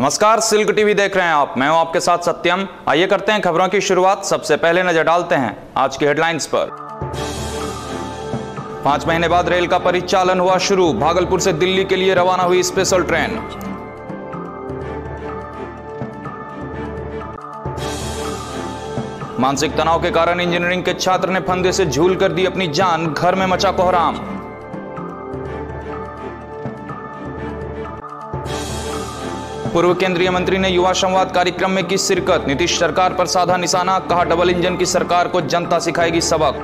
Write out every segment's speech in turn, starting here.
नमस्कार, silk TV देख रहे हैं आप। मैं हूँ आपके साथ सत्यम। आइए करते हैं खबरों की शुरुआत। सबसे पहले नज़र डालते हैं आज की हेडलाइंस पर। पाँच महीने बाद रेल का परिचालन हुआ शुरू। भागलपुर से दिल्ली के लिए रवाना हुई स्पेशल ट्रेन मानसिक तनाव के कारण इंजीनियरिंग के छात्र ने फंदे से झूल कर दी अपनी जान। घर में मचा कोहराम। पूर्व केंद्रीय मंत्री ने युवा संवाद कार्यक्रम में की शिरकत। नीतीश सरकार पर साधा निशाना, कहा डबल इंजन की सरकार को जनता सिखाएगी सबक।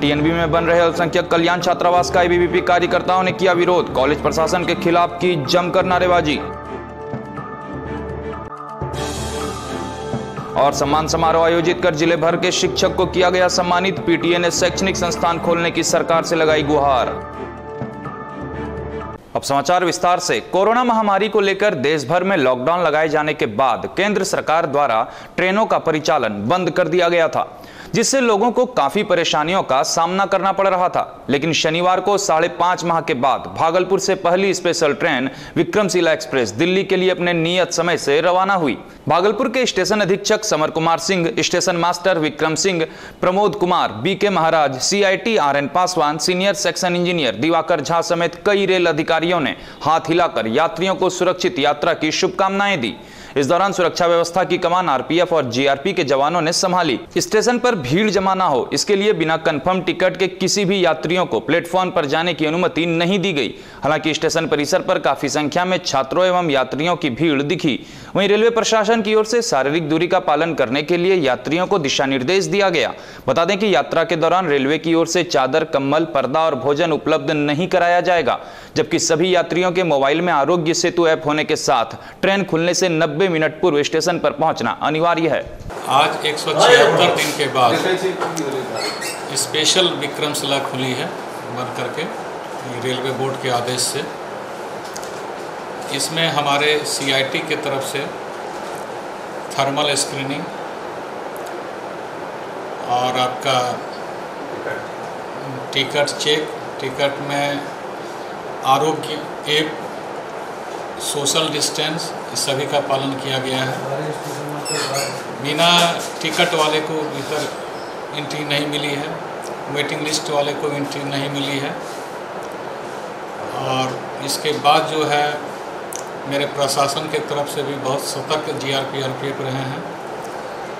टीएनबी में बन रहे अल्पसंख्यक कल्याण छात्रावास का एबीवीपी कार्यकर्ताओं ने किया विरोध। कॉलेज प्रशासन के खिलाफ की जमकर नारेबाजी। और सम्मान समारोह आयोजित कर ज़िले भर के शिक्षक को किया गया सम्मानित। पीटीए ने शैक्षणिक संस्थान खोलने की सरकार से लगाई गुहार। अब समाचार विस्तार से। कोरोना महामारी को लेकर देश भर में लॉकडाउन लगाए जाने के बाद केंद्र सरकार द्वारा ट्रेनों का परिचालन बंद कर दिया गया था। जिससे लोगों को काफ़ी परेशानियों का सामना करना पड़ रहा था। लेकिन शनिवार को साढ़े पाँच माह के बाद भागलपुर से पहली special train Vikramshila express Delhi के लिए अपने नियत समय से रवाना हुई। भागलपुर के स्टेशन अधीक्षक Samar Kumar Singh, station master Vikram Singh, Pramod Kumar B K Maharaj CIT R N Paswan, senior section engineer Diwakar Jha समेत कई रेल अधिकारियों ने हाथ हिलाकर यात्रियों को सुरक्षित यात्रा की शुभकामनाएँ दी। इस दौरान सुरक्षा व्यवस्था की कमान आरपीएफ और जीआरपी के जवानों ने संभाली। स्टेशन पर भीड़ जमा ना हो, इसके लिए बिना कंफर्म टिकट के किसी भी यात्रियों को प्लेटफॉर्म पर जाने की अनुमति नहीं दी गई। हालाँकि स्टेशन परिसर पर काफ़ी संख्या में छात्रों एवं यात्रियों की भीड़ दिखी। वहीं रेलवे प्रशासन की ओर से शारीरिक दूरी का पालन करने के लिए यात्रियों को दिशा निर्देश दिया गया। बता दें कि यात्रा के दौरान रेलवे की ओर से चादर, कम्बल, पर्दा और भोजन उपलब्ध नहीं कराया जाएगा, जबकि सभी यात्रियों के मोबाइल में आरोग्य सेतु ऐप होने के साथ ट्रेन खुलने से 90 मिनट पूर्व स्टेशन पर पहुँचना अनिवार्य है। आज एक दिन के बाद स्पेशल विक्रमशिला खुली है बन करके, रेलवे बोर्ड के आदेश से। इसमें हमारे सीआईटी के तरफ़ से थर्मल स्क्रीनिंग और आपका टिकट चेक टिकट में आरोग्य एप सोशल डिस्टेंस, इस सभी का पालन किया गया है। बिना टिकट वाले को भीतर एंट्री नहीं मिली है। वेटिंग लिस्ट वाले को एंट्री नहीं मिली है। और इसके बाद जो है, मेरे प्रशासन के तरफ़ से भी बहुत सतर्क जी आर जीआरपी आरपीएफ रहे हैं।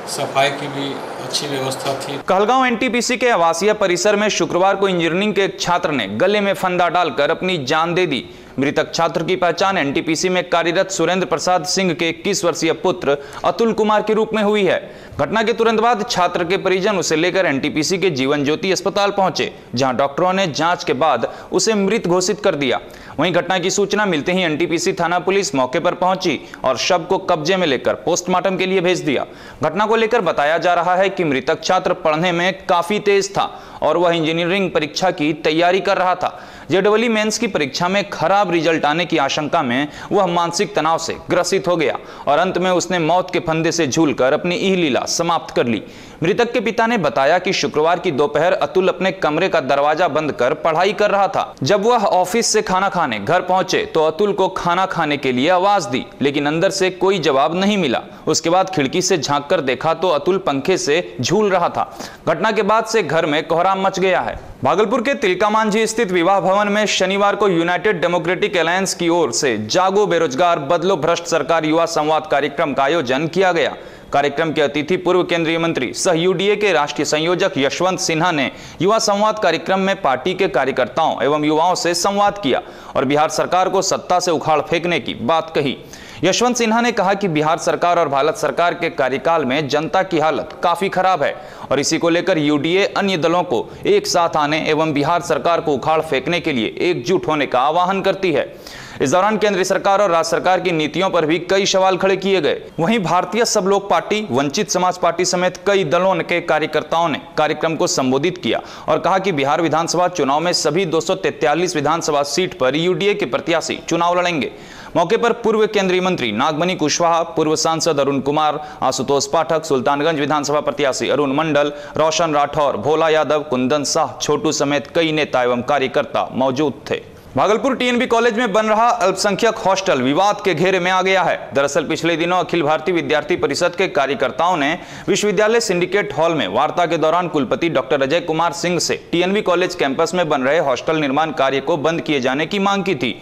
सफ़ाई की भी अच्छी व्यवस्था थी। कहलगांव एनटीपीसी के आवासीय परिसर में शुक्रवार को इंजीनियरिंग के एक छात्र ने गले में फंदा डालकर अपनी जान दे दी। मृतक छात्र की पहचान एनटीपीसी में कार्यरत सुरेंद्र प्रसाद सिंह के 21 वर्षीय पुत्र अतुल कुमार के रूप में हुई है। घटना के तुरंत बाद छात्र के परिजन उसे लेकर एनटीपीसी के जीवन ज्योति अस्पताल पहुँचे, जहाँ डॉक्टरों ने जाँच के बाद उसे मृत घोषित कर दिया। वहीं घटना की सूचना मिलते ही एनटीपीसी थाना पुलिस मौके पर पहुँची और शव को कब्जे में लेकर पोस्टमार्टम के लिए भेज दिया। घटना को लेकर बताया जा रहा है कि मृतक छात्र पढ़ने में काफ़ी तेज था और वह इंजीनियरिंग परीक्षा की तैयारी कर रहा था। जेडबली मेंस की परीक्षा में खराब रिज़ल्ट आने की आशंका में वह मानसिक तनाव से ग्रसित हो गया और अंत में उसने मौत के फंदे से झूलकर अपनी ई लीला समाप्त कर ली। मृतक के पिता ने बताया कि शुक्रवार की दोपहर अतुल अपने कमरे का दरवाज़ा बंद कर पढ़ाई कर रहा था। जब वह ऑफ़िस से खाना खाने घर पहुँचे तो अतुल को खाना खाने के लिए आवाज़ दी, लेकिन अंदर से कोई जवाब नहीं मिला। उसके बाद खिड़की से झाँक कर देखा तो अतुल पंखे से झूल रहा था। घटना के बाद से घर में कोहराम मच गया है। भागलपुर के तिलका मांझी स्थित विवाह भवन में शनिवार को यूनाइटेड डेमोक्रेटिक अलायंस की ओर से जागो बेरोजगार, बदलो भ्रष्ट सरकार युवा संवाद कार्यक्रम का आयोजन किया गया। कार्यक्रम के अतिथि पूर्व केंद्रीय मंत्री सह यूडीए के राष्ट्रीय संयोजक यशवंत सिन्हा ने युवा संवाद कार्यक्रम में पार्टी के कार्यकर्ताओं एवं युवाओं से संवाद किया और बिहार सरकार को सत्ता से उखाड़ फेंकने की बात कही। यशवंत सिन्हा ने कहा कि बिहार सरकार और भारत सरकार के कार्यकाल में जनता की हालत काफ़ी खराब है और इसी को लेकर यूडीए अन्य दलों को एक साथ आने एवं बिहार सरकार को उखाड़ फेंकने के लिए एकजुट होने का आह्वान करती है। इस दौरान केंद्र सरकार और राज्य सरकार की नीतियों पर भी कई सवाल खड़े किए गए। वहीं भारतीय सब लोग पार्टी, वंचित समाज पार्टी समेत कई दलों के कार्यकर्ताओं ने कार्यक्रम को संबोधित किया और कहा कि बिहार विधानसभा चुनाव में सभी 243 विधानसभा सीट पर यूडीए के प्रत्याशी चुनाव लड़ेंगे। मौके पर पूर्व केंद्रीय मंत्री नागमणि कुशवाहा, पूर्व सांसद अरुण कुमार, आशुतोष पाठक, सुल्तानगंज विधानसभा प्रत्याशी अरुण मंडल, रोशन राठौर, भोला यादव, कुंदन शाह, छोटू समेत कई नेता एवं कार्यकर्ता मौजूद थे। भागलपुर टीएनबी कॉलेज में बन रहा अल्पसंख्यक हॉस्टल विवाद के घेरे में आ गया है। दरअसल पिछले दिनों अखिल भारतीय विद्यार्थी परिषद के कार्यकर्ताओं ने विश्वविद्यालय सिंडिकेट हॉल में वार्ता के दौरान कुलपति डॉक्टर अजय कुमार सिंह से टीएनबी कॉलेज कैंपस में बन रहे हॉस्टल निर्माण कार्य को बंद किए जाने की मांग की थी।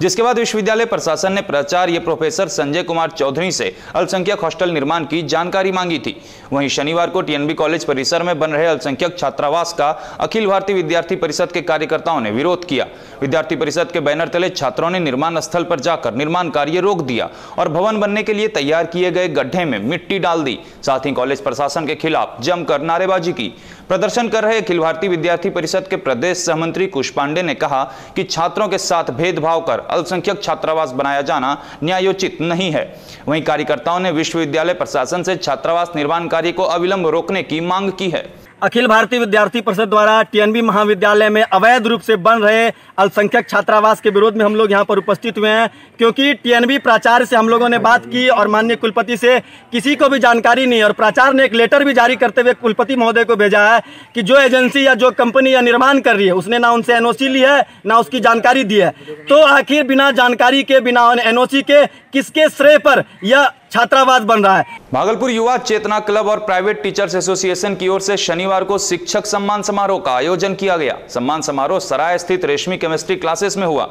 जिसके बाद विश्वविद्यालय प्रशासन ने प्राचार्य प्रोफेसर संजय कुमार चौधरी से अल्पसंख्यक हॉस्टल निर्माण की जानकारी मांगी थी। वहीं शनिवार को टीएनबी कॉलेज परिसर में बन रहे अल्पसंख्यक छात्रावास का अखिल भारतीय विद्यार्थी परिषद के कार्यकर्ताओं ने विरोध किया। विद्यार्थी परिषद के बैनर तले छात्रों ने निर्माण स्थल पर जाकर निर्माण कार्य रोक दिया और भवन बनने के लिए तैयार किए गए गड्ढे में मिट्टी डाल दी। साथ ही कॉलेज प्रशासन के खिलाफ जमकर नारेबाजी की। प्रदर्शन कर रहे अखिल भारतीय विद्यार्थी परिषद के प्रदेश सहमंत्री कुश पांडे ने कहा कि छात्रों के साथ भेदभाव कर अल्पसंख्यक छात्रावास बनाया जाना न्यायोचित नहीं है। वहीं कार्यकर्ताओं ने विश्वविद्यालय प्रशासन से छात्रावास निर्माण कार्य को अविलंब रोकने की मांग की है। अखिल भारतीय विद्यार्थी परिषद द्वारा टीएनबी महाविद्यालय में अवैध रूप से बन रहे अल्पसंख्यक छात्रावास के विरोध में हम लोग यहाँ पर उपस्थित हुए हैं, क्योंकि टीएनबी प्राचार्य से हम लोगों ने बात की और माननीय कुलपति से किसी को भी जानकारी नहीं और प्राचार्य ने एक लेटर भी जारी करते हुए कुलपति महोदय को भेजा है कि जो एजेंसी या जो कंपनी या निर्माण कर रही है, उसने ना उनसे एनओसी ली है, ना उसकी जानकारी दी है। तो आखिर बिना जानकारी के, बिना एनओसी के किसके श्रेय पर यह छात्रावास बन रहा है। भागलपुर युवा चेतना क्लब और प्राइवेट टीचर्स एसोसिएशन की ओर से शनिवार को शिक्षक सम्मान समारोह का आयोजन किया गया। सम्मान समारोह सराय स्थित रेशमी केमिस्ट्री क्लासेस में हुआ।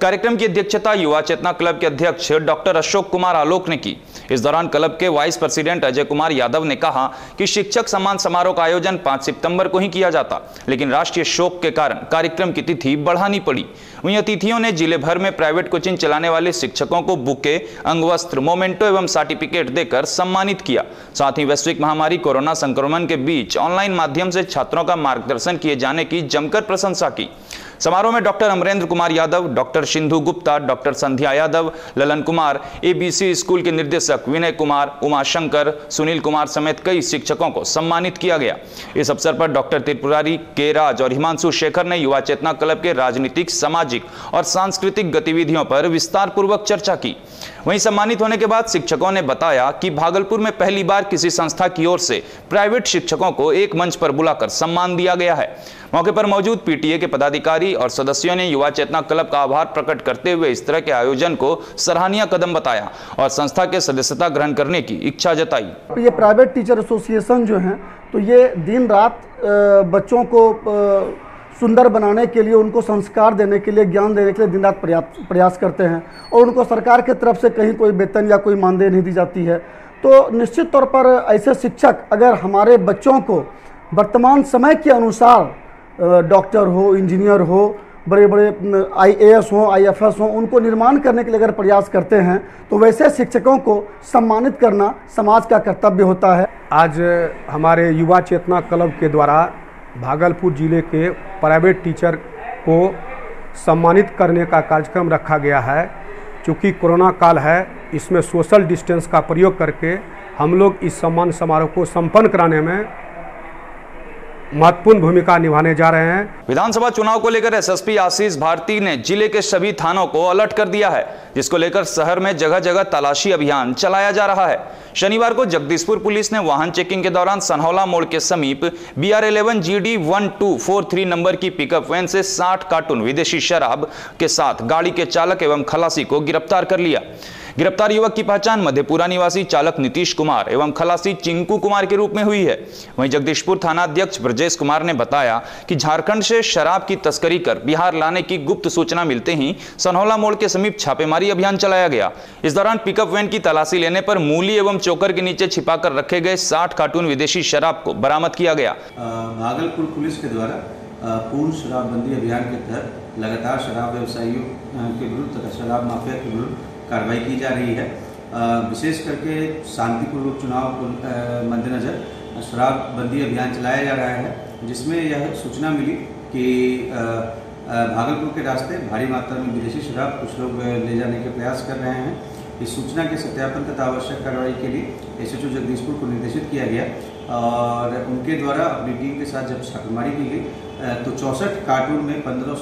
कार्यक्रम की अध्यक्षता युवा चेतना क्लब के अध्यक्ष डॉक्टर अशोक कुमार आलोक ने की। इस दौरान क्लब के वाइस प्रेसिडेंट अजय कुमार यादव ने कहा कि शिक्षक सम्मान समारोह का आयोजन पाँच सितंबर को ही किया जाता, लेकिन राष्ट्रीय शोक के कारण कार्यक्रम की तिथि बढ़ानी पड़ी। वहीं अतिथियों ने ज़िले भर में प्राइवेट कोचिंग चलाने वाले शिक्षकों को बुके, अंगवस्त्र, मोमेंटो एवं सर्टिफिकेट देकर सम्मानित किया। साथ ही वैश्विक महामारी, कोरोना संक्रमण के बीच ऑनलाइन माध्यम से छात्रों का मार्गदर्शन किए जाने की जमकर प्रशंसा की। समारोह में doctor Amrendra Kumar Yadav, doctor Sindhu Gupta, doctor Sandhya Yadav, Lalan Kumar ABC school के निर्देशक विनय कुमार, उमाशंकर, सुनील कुमार समेत कई शिक्षकों को सम्मानित किया गया। इस अवसर पर डॉक्टर त्रिपुरारी के राज और हिमांशु शेखर ने युवा चेतना क्लब के राजनीतिक, सामाजिक और सांस्कृतिक गतिविधियों पर विस्तार पूर्वक चर्चा की। वहीं सम्मानित होने के बाद शिक्षकों ने बताया कि भागलपुर में पहली बार किसी संस्था की ओर से प्राइवेट शिक्षकों को एक मंच पर बुलाकर सम्मान दिया गया है। मौके पर मौजूद पीटीए के पदाधिकारी और सदस्यों ने युवा चेतना क्लब का आभार प्रकट करते हुए इस तरह के आयोजन को सराहनीय कदम बताया और संस्था के सदस्यता ग्रहण करने की इच्छा जताई। ये प्राइवेट टीचर एसोसिएशन जो है तो ये दिन रात बच्चों को सुंदर बनाने के लिए, उनको संस्कार देने के लिए, ज्ञान देने के लिए दिन रात प्रयास करते हैं और उनको सरकार की तरफ़ से कहीं कोई वेतन या कोई मानदेय नहीं दी जाती है। तो निश्चित तौर पर ऐसे शिक्षक अगर हमारे बच्चों को वर्तमान समय के अनुसार डॉक्टर हो, इंजीनियर हो बड़े बड़े आई ए एस हों आई एफ़ एस हों, उनको निर्माण करने के लिए अगर प्रयास करते हैं तो वैसे शिक्षकों को सम्मानित करना समाज का कर्तव्य होता है। आज हमारे युवा चेतना क्लब के द्वारा भागलपुर ज़िले के प्राइवेट टीचर को सम्मानित करने का कार्यक्रम रखा गया है। चूँकि कोरोना काल है, इसमें सोशल डिस्टेंस का प्रयोग करके हम लोग इस सम्मान समारोह को संपन्न कराने में महत्वपूर्ण भूमिका निभाने जा रहे हैं। विधानसभा चुनाव को लेकर एसएसपी आशीष भारती ने ज़िले के सभी थानों को अलर्ट कर दिया है, जिसको लेकर शहर में जगह जगह तलाशी अभियान चलाया जा रहा है। शनिवार को जगदीशपुर पुलिस ने वाहन चेकिंग के दौरान सनहौला मोड़ के समीप B R eleven G D one two four three number की पिकअप वैन से 60 कार्टून विदेशी शराब के साथ गाड़ी के चालक एवं खलासी को गिरफ़्तार कर लिया। गिरफ़्तार युवक की पहचान मधेपुरा निवासी चालक नीतीश कुमार एवं खलासी चिंकू कुमार के रूप में हुई है। वहीं जगदीशपुर थाना अध्यक्ष ब्रजेश कुमार ने बताया कि झारखंड से शराब की तस्करी कर बिहार लाने की गुप्त सूचना मिलते ही सनहौला मोड़ के समीप छापेमारी अभियान चलाया गया। इस दौरान पिकअप वैन की तलाशी लेने पर मूली एवं चोकर के नीचे छिपाकर रखे गए साठ कार्टून विदेशी शराब को बरामद किया गया। भागलपुर पुलिस के द्वारा पूर्ण शराबबंदी अभियान के तहत लगातार शराब व्यवसायियों के विरुद्ध तथा शराब माफिया के विरुद्ध कार्रवाई की जा रही है। विशेष करके शांतिपूर्वक चुनाव मद्देनज़र शराबबंदी अभियान चलाया जा रहा है, जिसमें यह सूचना मिली कि भागलपुर के रास्ते भारी मात्रा में विदेशी शराब कुछ लोग ले जाने के प्रयास कर रहे हैं। इस सूचना के सत्यापन तथा आवश्यक कार्रवाई के लिए एस एच जगदीशपुर को निर्देशित किया गया और उनके द्वारा अपनी टीम के साथ जब छापेमारी की गई तो चौंसठ कार्टून में पंद्रह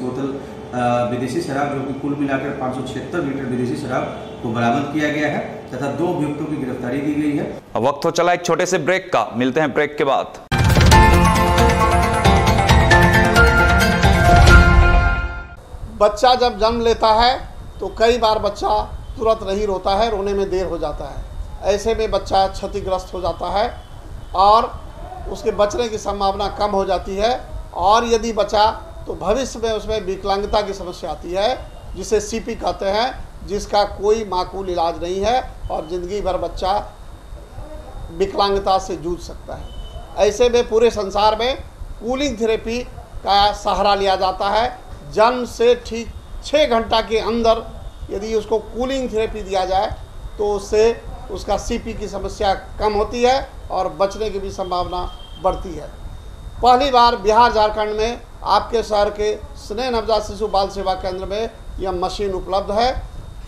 बोतल विदेशी शराब जो कि कुल मिलाकर पाँच लीटर विदेशी शराब को बरामद किया गया है तथा दो अभियुक्तों की गिरफ्तारी की गई है। वक्त हो चला एक छोटे से ब्रेक का। मिलते हैं ब्रेक के बाद। बच्चा जब जन्म लेता है तो कई बार बच्चा तुरंत नहीं रोता है रोने में देर हो जाता है। ऐसे में बच्चा क्षतिग्रस्त हो जाता है और उसके बचने की संभावना कम हो जाती है। और यदि बचा तो भविष्य में उसमें विकलांगता की समस्या आती है, जिसे सीपी कहते हैं, जिसका कोई माकूल इलाज नहीं है और ज़िंदगी भर बच्चा विकलांगता से जूझ सकता है। ऐसे में पूरे संसार में कूलिंग थेरेपी का सहारा लिया जाता है। जन्म से ठीक छः घंटा के अंदर यदि उसको कूलिंग थेरेपी दिया जाए तो उससे उसका सीपी की समस्या कम होती है और बचने की भी संभावना बढ़ती है। पहली बार बिहार झारखंड में आपके शहर के स्नेह नवजात शिशु बाल सेवा केंद्र में यह मशीन उपलब्ध है।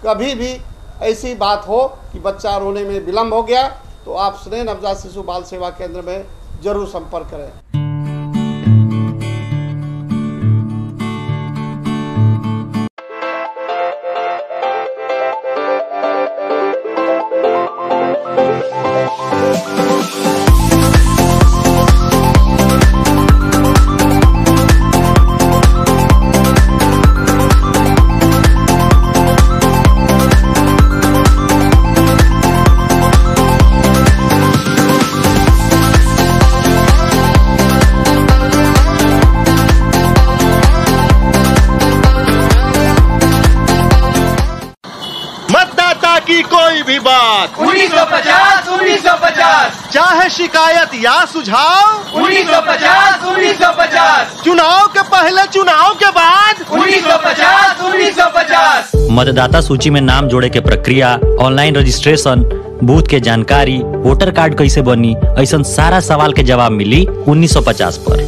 कभी भी ऐसी बात हो कि बच्चा रोने में विलम्ब हो गया तो आप स्नेह नवजात शिशु बाल सेवा केंद्र में ज़रूर संपर्क करें। बात। उन्नीस सौ पचास उन्नीस सौ पचास। चाहे शिकायत या सुझाव उन्नीस सौ पचास उन्नीस सौ पचास। चुनाव के पहले चुनाव के बाद। उन्नीस सौ पचास उन्नीस सौ पचास। मतदाता सूची में नाम जोड़े के प्रक्रिया ऑनलाइन रजिस्ट्रेशन बूथ के जानकारी वोटर कार्ड कैसे बनी ऐसा सारा सवाल के जवाब मिली 1950 पर।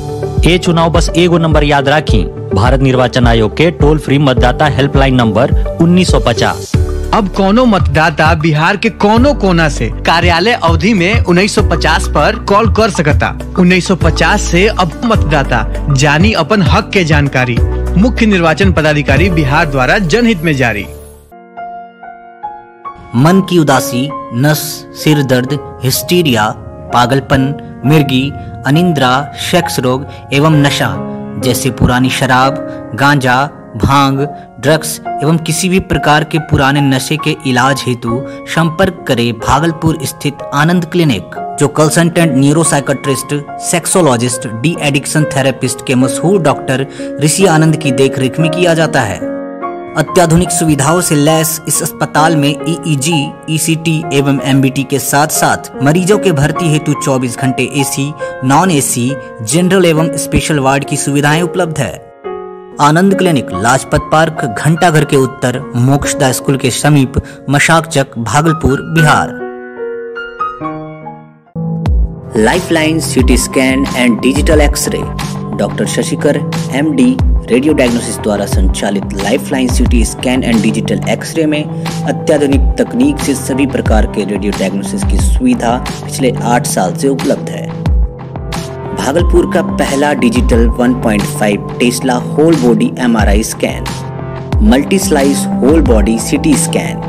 ये चुनाव बस एगो नंबर याद राखी। भारत निर्वाचन आयोग के टोल फ्री मतदाता हेल्पलाइन नंबर 1950 अब कोनो मतदाता बिहार के कोनो कोना से कार्यालय अवधि में 1950 पर कॉल कर सकता। 1950 से अब मतदाता जानी अपन हक के जानकारी। मुख्य निर्वाचन पदाधिकारी बिहार द्वारा जनहित में जारी। मन की उदासी, नस, सिर दर्द, हिस्टीरिया, पागलपन, मिर्गी, अनिंद्रा, सेक्स रोग एवं नशा, जैसे पुरानी शराब, गांजा, भाँग ड्रग्स एवं किसी भी प्रकार के पुराने नशे के इलाज हेतु संपर्क करें भागलपुर स्थित आनंद क्लिनिक जो consultant neuropsychiatrist sexologist de addiction therapist के मशहूर डॉक्टर ऋषि आनंद की देखरेख में किया जाता है। अत्याधुनिक सुविधाओं से लैस इस अस्पताल में ईईजी, ईसीटी एवं एमबीटी के साथ साथ मरीजों के भर्ती हेतु 24 घंटे एसी, नॉन एसी, जनरल एवं स्पेशल वार्ड की सुविधाएँ उपलब्ध है। आनंद क्लिनिक, लाजपत पार्क घंटा घर के उत्तर, मोक्षदा स्कूल के समीप Mashak Chak Bhagalpur, Bihar. Lifeline CT scan and digital x ray doctor Shashikar MD radio diagnosis द्वारा संचालित lifeline CT scan and digital x ray में अत्याधुनिक तकनीक से सभी प्रकार के रेडियो डायग्नोसिस की सुविधा पिछले आठ साल से उपलब्ध है। भागलपुर का पहला digital 1.5 tesla whole body MRI scan multi slice whole body CT scan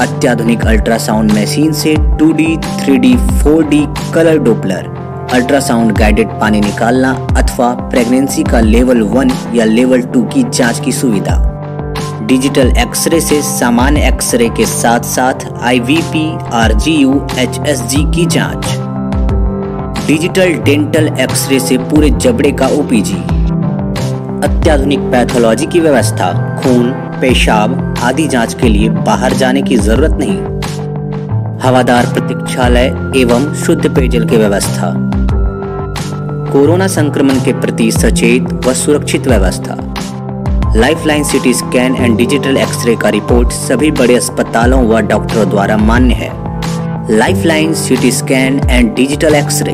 अत्याधुनिक अल्ट्रासाउंड मशीन से 2D, 3D, 4D colour Doppler ultrasound guided पानी निकालना अथवा प्रेगनेंसी का लेवल वन या लेवल टू की जाँच की सुविधा। डिजिटल एक्सरे से सामान्य एक्सरे के साथ साथ आईवीपी, आरजीयू, एचएसजी की जाँच। डिजिटल डेंटल एक्सरे से पूरे जबड़े का ओपीजी। अत्याधुनिक पैथोलॉजी की व्यवस्था, खून, पेशाब आदि जाँच के लिए बाहर जाने की ज़रूरत नहीं। हवादार प्रतीक्षालय एवं शुद्ध पेयजल की व्यवस्था। कोरोना संक्रमण के प्रति सचेत व सुरक्षित व्यवस्था। Lifeline CT scan and digital x ray का रिपोर्ट सभी बड़े अस्पतालों व डॉक्टरों द्वारा मान्य है। Lifeline CT scan and digital x ray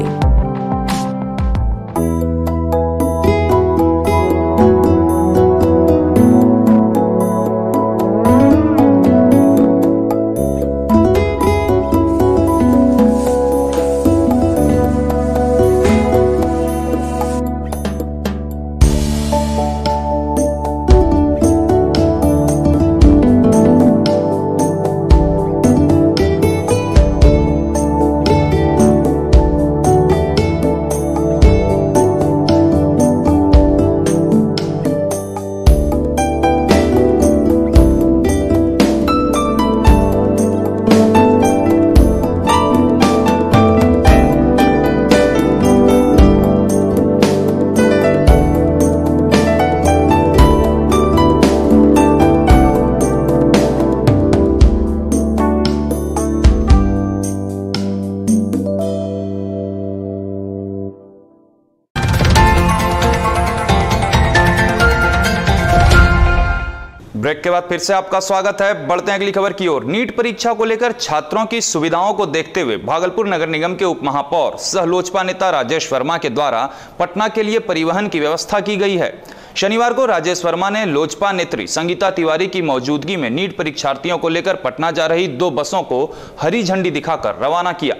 फिर से आपका स्वागत है। बढ़ते हैं अगली खबर की ओर। नीट परीक्षा को लेकर छात्रों की सुविधाओं को देखते हुए भागलपुर नगर निगम के उप महापौर सह लोजपा नेता राजेश वर्मा के द्वारा पटना के लिए परिवहन की व्यवस्था की गई है। शनिवार को राजेश वर्मा ने लोजपा नेत्री संगीता तिवारी की मौजूदगी में नीट परीक्षार्थियों को लेकर पटना जा रही दो बसों को हरी झंडी दिखाकर रवाना किया।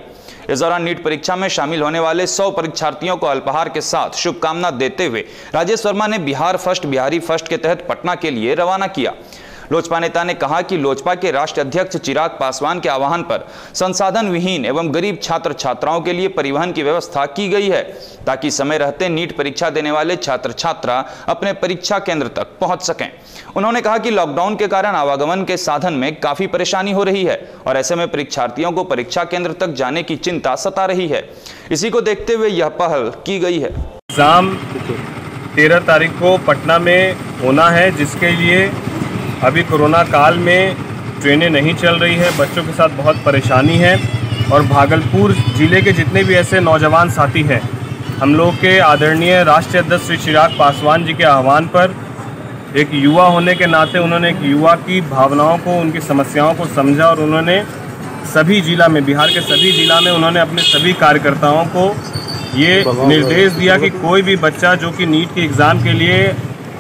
इस दौरान नीट परीक्षा में शामिल होने वाले 100 परीक्षार्थियों को अल्पाहार के साथ शुभकामना देते हुए राजेश वर्मा ने बिहार फ़र्स्ट, बिहारी फ़र्स्ट के तहत पटना के लिए रवाना किया। लोजपा नेता ने कहा कि लोजपा के राष्ट्रीय अध्यक्ष चिराग पासवान के आह्वान पर संसाधन विहीन एवं गरीब छात्र छात्राओं के लिए परिवहन की व्यवस्था की गई है, ताकि समय रहते नीट परीक्षा देने वाले छात्र छात्रा अपने परीक्षा केंद्र तक पहुँच सकें। उन्होंने कहा कि लॉकडाउन के कारण आवागमन के साधन में काफ़ी परेशानी हो रही है और ऐसे में परीक्षार्थियों को परीक्षा केंद्र तक जाने की चिंता सता रही है। इसी को देखते हुए यह पहल की गई है। एग्ज़ाम तेरह तारीख को पटना में होना है, जिसके लिए अभी कोरोना काल में ट्रेनें नहीं चल रही है बच्चों के साथ बहुत परेशानी है और भागलपुर ज़िले के जितने भी ऐसे नौजवान साथी हैं हम लोग के आदरणीय राष्ट्रीय अध्यक्ष श्री चिराग पासवान जी के आह्वान पर एक युवा होने के नाते उन्होंने एक युवा की भावनाओं को उनकी समस्याओं को समझा और उन्होंने सभी जिला में बिहार के सभी जिला में उन्होंने अपने सभी कार्यकर्ताओं को ये निर्देश दिया कि कोई भी बच्चा जो कि नीट के एग्ज़ाम के लिए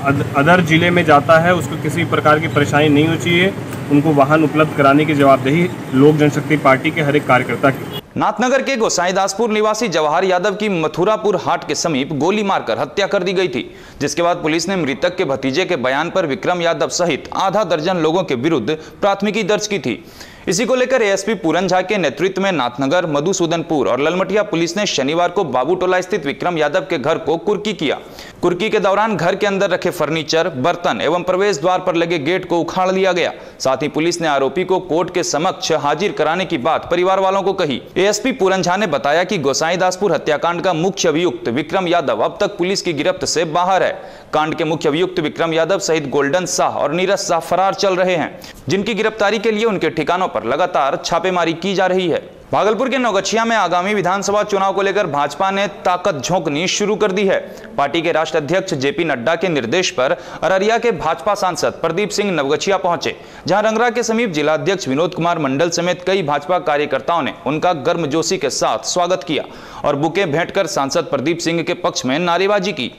अदर ज़िले में जाता है, उसको किसी प्रकार की परेशानी नहीं होनी चाहिए। उनको वाहन उपलब्ध कराने की जवाबदेही लोक जनशक्ति पार्टी के हर एक कार्यकर्ता की। नाथनगर के गोसाईदासपुर निवासी जवाहर यादव की मथुरापुर हाट के समीप गोली मारकर हत्या कर दी गई थी। जिसके बाद पुलिस ने मृतक के भतीजे के बयान पर विक्रम यादव सहित आधा दर्जन लोगों के विरुद्ध प्राथमिकी दर्ज की थी। इसी को लेकर एएसपी पूरन झा के नेतृत्व में नाथनगर, मधुसूदनपुर और ललमटिया पुलिस ने शनिवार को बाबूटोला स्थित विक्रम यादव के घर को कुर्की किया। कुर्की के दौरान घर के अंदर रखे फर्नीचर, बर्तन एवं प्रवेश द्वार पर लगे गेट को उखाड़ लिया गया। साथ ही पुलिस ने आरोपी को कोर्ट के समक्ष हाजिर कराने की बात परिवार वालों को कही। एएसपी पूरन झा ने बताया कि गोसाईदासपुर हत्याकांड का मुख्य अभियुक्त विक्रम यादव अब तक पुलिस की गिरफ्त से बाहर है। कांड के मुख्य अभियुक्त विक्रम यादव सहित गोल्डन शाह और नीरज शाह फरार चल रहे हैं। जिनकी गिरफ्तारी के लिए उनके ठिकानों पर लगातार छापेमारी की जा रही है। भागलपुर के नौगछिया में आगामी विधानसभा चुनाव को लेकर भाजपा ने ताकत झोंकनी शुरू कर दी है। पार्टी के राष्ट्रीय अध्यक्ष जेपी नड्डा के निर्देश पर अररिया के भाजपा सांसद प्रदीप सिंह नवगछिया पहुँचे, जहाँ रंगरा के समीप जिला अध्यक्ष विनोद कुमार मंडल समेत कई भाजपा कार्यकर्ताओं ने उनका गर्मजोशी के साथ स्वागत किया और बुके भेंट सांसद प्रदीप सिंह के पक्ष में नारेबाजी की।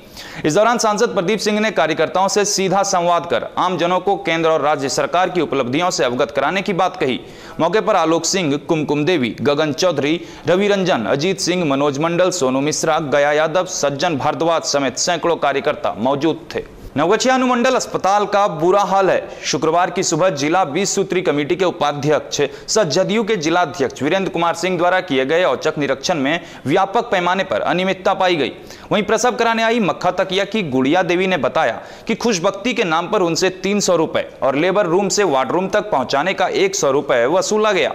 इस दौरान सांसद प्रदीप सिंह ने कार्यकर्ताओं से सीधा संवाद कर आमजनों को केंद्र और राज्य सरकार की उपलब्धियों से अवगत कराने की बात कही। मौके पर आलोक सिंह, कुमकुम देवी, गगन चौधरी रवि रंजन अजीत सिंह, मनोज मंडल, सोनू मिश्रा, गया यादव, सज्जन भारद्वाज समेत सैकड़ों कार्यकर्ता मौजूद थे। नवगछिया अनुमंडल अस्पताल का बुरा हाल है। शुक्रवार की सुबह जिला बीस सूत्री कमेटी के उपाध्यक्ष सह जदयू के जिलाध्यक्ष वीरेंद्र कुमार सिंह द्वारा किए गए औचक निरीक्षण में व्यापक पैमाने पर अनियमितता पाई गई। वहीं प्रसव कराने आई मक्खा तकिया की गुड़िया देवी ने बताया कि खुशबख्ती के नाम पर उनसे तीन सौ और लेबर रूम से वार्ड रूम तक पहुँचाने का एक सौ वसूला गया।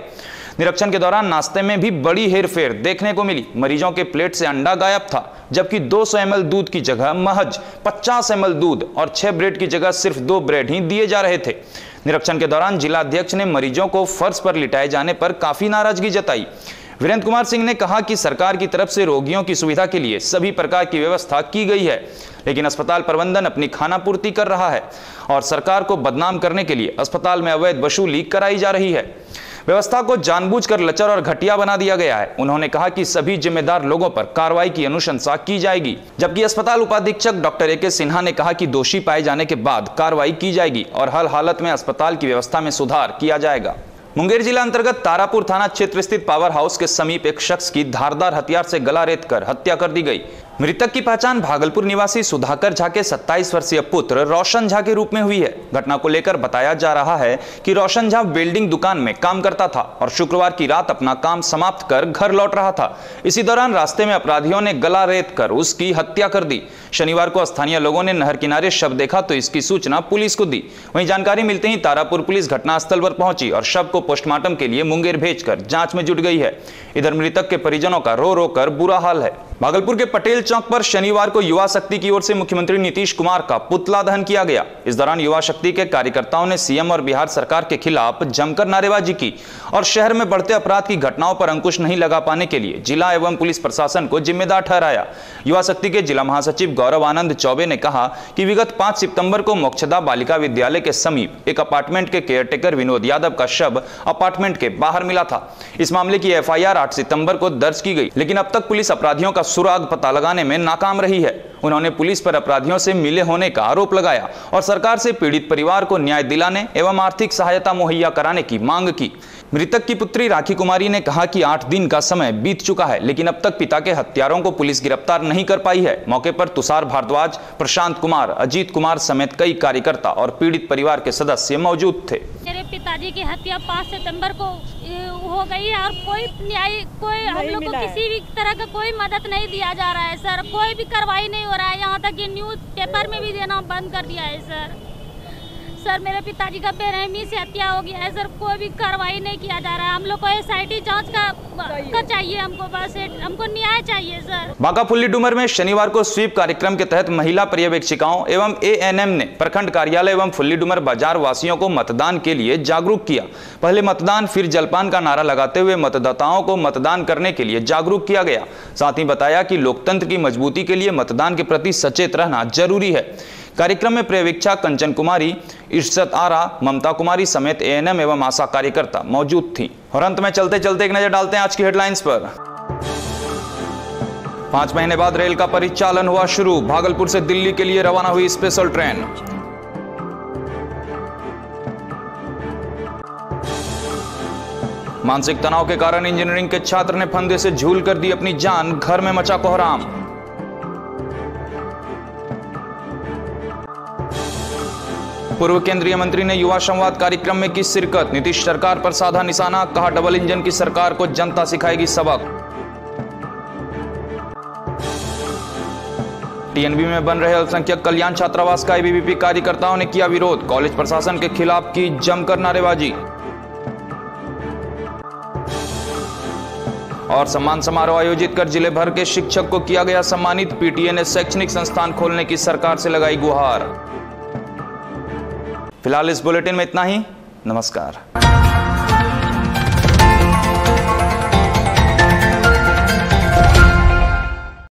निरीक्षण के दौरान नाश्ते में भी बड़ी हेरफेर देखने को मिली। मरीजों के प्लेट से अंडा गायब था, जबकि 200 एमएल दूध की जगह महज 50 एमएल दूध और 6 ब्रेड की जगह सिर्फ़ दो ब्रेड ही दिए जा रहे थे। निरीक्षण के दौरान जिला अध्यक्ष ने मरीजों को फर्श पर लिटाए जाने पर काफ़ी नाराज़गी जताई। वीरेंद्र कुमार सिंह ने कहा कि सरकार की तरफ़ से रोगियों की सुविधा के लिए सभी प्रकार की व्यवस्था की गई है, लेकिन अस्पताल प्रबंधन अपनी खाना पूर्ति कर रहा है और सरकार को बदनाम करने के लिए अस्पताल में अवैध वसूली कराई जा रही है। व्यवस्था को जानबूझकर लचर और घटिया बना दिया गया है। उन्होंने कहा कि सभी जिम्मेदार लोगों पर कार्रवाई की अनुशंसा की जाएगी, जबकि अस्पताल उपाधीक्षक डॉक्टर ए के सिन्हा ने कहा कि दोषी पाए जाने के बाद कार्रवाई की जाएगी और हर हालत में अस्पताल की व्यवस्था में सुधार किया जाएगा। मुंगेर जिला अंतर्गत तारापुर थाना क्षेत्र स्थित पावर हाउस के समीप एक शख्स की धारदार हथियार से गला रेत कर हत्या कर दी गई। मृतक की पहचान भागलपुर निवासी सुधाकर झा के 27 वर्षीय पुत्र रोशन झा के रूप में हुई है। घटना को लेकर बताया जा रहा है कि रोशन झा वेल्डिंग दुकान में काम करता था और शुक्रवार की रात अपना काम समाप्त कर घर लौट रहा था। इसी दौरान रास्ते में अपराधियों ने गला रेत कर उसकी हत्या कर दी। शनिवार को स्थानीय लोगों ने नहर किनारे शव देखा तो इसकी सूचना पुलिस को दी। वहीं जानकारी मिलते ही तारापुर पुलिस घटनास्थल पर पहुँची और शव को पोस्टमार्टम के लिए मुंगेर भेजकर जाँच में जुट गई है। इधर मृतक के परिजनों का रो रो कर बुरा हाल है। भागलपुर के पटेल चौक पर शनिवार को युवा शक्ति की ओर से मुख्यमंत्री नीतीश कुमार का पुतला दहन किया गया। इस दौरान युवा शक्ति के कार्यकर्ताओं ने सीएम और बिहार सरकार के खिलाफ जमकर नारेबाजी की और शहर में बढ़ते अपराध की घटनाओं पर अंकुश नहीं लगा पाने के लिए जिला एवं पुलिस प्रशासन को जिम्मेदार ठहराया। युवा शक्ति के जिला महासचिव गौरव आनंद चौबे ने कहा कि विगत पाँच सितंबर को मोक्षदा बालिका विद्यालय के समीप एक अपार्टमेंट के केयरटेकर विनोद यादव का शव अपार्टमेंट के बाहर मिला था। इस मामले की एफआईआर 8 सितंबर को दर्ज की गई, लेकिन अब तक पुलिस अपराधियों का सुराग पता लगाने में नाकाम रही है। उन्होंने पुलिस पर अपराधियों से मिले होने का आरोप लगाया और सरकार से पीड़ित परिवार को न्याय दिलाने एवं आर्थिक सहायता मुहैया कराने की मांग की। मृतक की पुत्री राखी कुमारी ने कहा कि आठ दिन का समय बीत चुका है लेकिन अब तक पिता के हत्यारों को पुलिस गिरफ़्तार नहीं कर पाई है। मौके पर तुषार भारद्वाज प्रशांत कुमार अजीत कुमार समेत कई कार्यकर्ता और पीड़ित परिवार के सदस्य मौजूद थे। मेरे पिताजी की हत्या पाँच सितंबर को हो गई है और कोई न्याय कोई हम लोग को किसी भी तरह का कोई मदद नहीं दिया जा रहा है सर। कोई भी कार्रवाई नहीं हो रहा है। यहाँ तक कि न्यूज़ पेपर में भी देना बंद कर दिया है सर सर मेरे पिताजी का बेरहमी से हत्या हो गया है सर। कोई भी कार्रवाई नहीं किया जा रहा है। हम लोग को एस आई जाँच का, का चाहिए हमको बस हमको न्याय चाहिए सर। बांका फुल्ली डूमर में शनिवार को स्वीप कार्यक्रम के तहत महिला पर्यवेक्षिकाओं एवं एएनएम ने प्रखंड कार्यालय एवं फुल्ली डूमर बाज़ार वासियों को मतदान के लिए जागरूक किया। पहले मतदान फिर जलपान का नारा लगाते हुए मतदाताओं को मतदान करने के लिए जागरूक किया गया। साथ ही बताया कि लोकतंत्र की मजबूती के लिए मतदान के प्रति सचेत रहना ज़रूरी है। कार्यक्रम में पर्यवेक्षा, कंचन कुमारी इर्शत आरा, ममता कुमारी समेत एएनएम एवं आशा कार्यकर्ता मौजूद थी। और अंत में चलते चलते एक नज़र डालते हैं आज की हेडलाइंस पर। पाँच महीने बाद रेल का परिचालन हुआ शुरू। भागलपुर से दिल्ली के लिए रवाना हुई स्पेशल ट्रेन मानसिक तनाव के कारण इंजीनियरिंग के छात्र ने फंदे से झूल कर दी अपनी जान। घर में मचा कोहराम। पूर्व केंद्रीय मंत्री ने युवा संवाद कार्यक्रम में की शिरकत। नीतीश सरकार पर साधा निशाना, कहा डबल इंजन की सरकार को जनता सिखाएगी सबक। टीएनबी में बन रहे अल्पसंख्यक कल्याण छात्रावास का एबीवीपी कार्यकर्ताओं ने किया विरोध। कॉलेज प्रशासन के खिलाफ की जमकर नारेबाजी। और सम्मान समारोह आयोजित कर ज़िले भर के शिक्षक को किया गया सम्मानित। पीटीए ने शैक्षणिक संस्थान खोलने की सरकार से लगाई गुहार। फ़िलहाल इस बुलेटिन में इतना ही। नमस्कार।